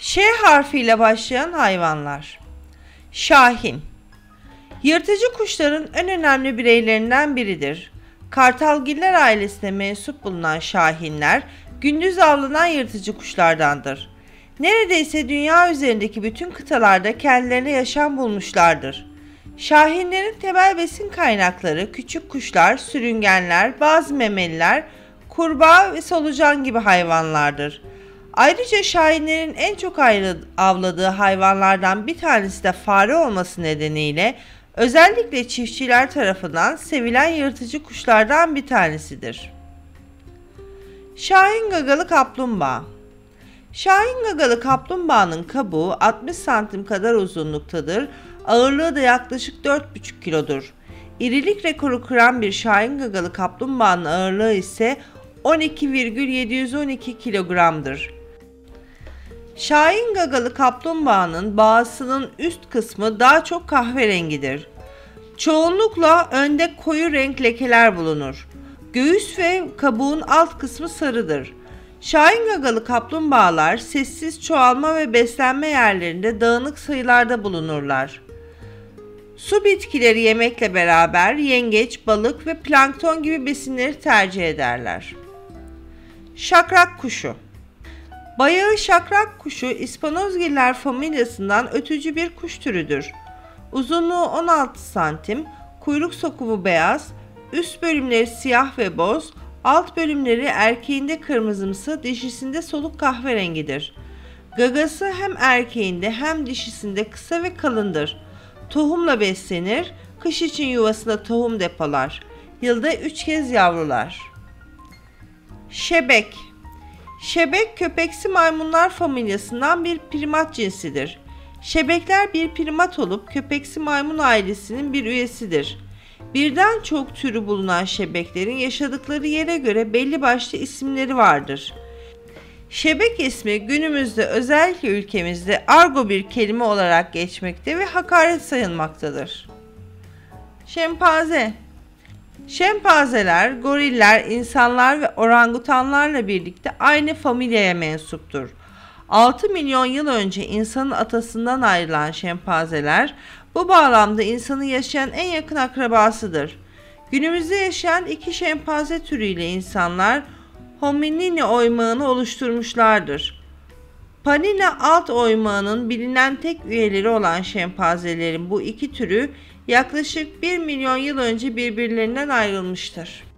Ş harfiyle başlayan hayvanlar. Şahin. Yırtıcı kuşların en önemli bireylerinden biridir. Kartalgiller ailesine mensup bulunan şahinler gündüz avlanan yırtıcı kuşlardandır. Neredeyse dünya üzerindeki bütün kıtalarda kendilerine yaşam bulmuşlardır. Şahinlerin temel besin kaynakları küçük kuşlar, sürüngenler, bazı memeliler, kurbağa ve solucan gibi hayvanlardır. Ayrıca şahinlerin en çok avladığı hayvanlardan bir tanesi de fare olması nedeniyle özellikle çiftçiler tarafından sevilen yırtıcı kuşlardan bir tanesidir. Şahin gagalı kaplumbağa Şahin gagalı kaplumbağanın kabuğu 60 santim kadar uzunluktadır, ağırlığı da yaklaşık 4,5 kilodur. İrilik rekoru kıran bir Şahin gagalı kaplumbağanın ağırlığı ise 12,712 kilogramdır. Şahin gagalı kaplumbağanın bağısının üst kısmı daha çok kahverengidir. Çoğunlukla önde koyu renk lekeler bulunur. Göğüs ve kabuğun alt kısmı sarıdır. Şahin gagalı kaplumbağalar sessiz çoğalma ve beslenme yerlerinde dağınık sayılarda bulunurlar. Su bitkileri yemekle beraber yengeç, balık ve plankton gibi besinleri tercih ederler. Şakrak kuşu Bayağı şakrak kuşu İspanozgiller familyasından ötücü bir kuş türüdür. Uzunluğu 16 santim, kuyruk sokumu beyaz, üst bölümleri siyah ve boz, alt bölümleri erkeğinde kırmızımsı, dişisinde soluk kahverengidir. Gagası hem erkeğinde hem dişisinde kısa ve kalındır. Tohumla beslenir, kış için yuvasında tohum depolar. Yılda 3 kez yavrular. Şebek Şebek köpeksi maymunlar familyasından bir primat cinsidir. Şebekler bir primat olup köpeksi maymun ailesinin bir üyesidir. Birden çok türü bulunan şebeklerin yaşadıkları yere göre belli başlı isimleri vardır. Şebek ismi günümüzde özellikle ülkemizde argo bir kelime olarak geçmekte ve hakaret sayılmaktadır. Şempanze Şempanzeler, goriller, insanlar ve orangutanlarla birlikte aynı familyaya mensuptur. 6 milyon yıl önce insanın atasından ayrılan şempanzeler bu bağlamda insanı yaşayan en yakın akrabasıdır. Günümüzde yaşayan iki şempanze türüyle insanlar hominini oymağını oluşturmuşlardır. Panina alt oymağının bilinen tek üyeleri olan şempanzelerin bu iki türü yaklaşık 1 milyon yıl önce birbirlerinden ayrılmıştır.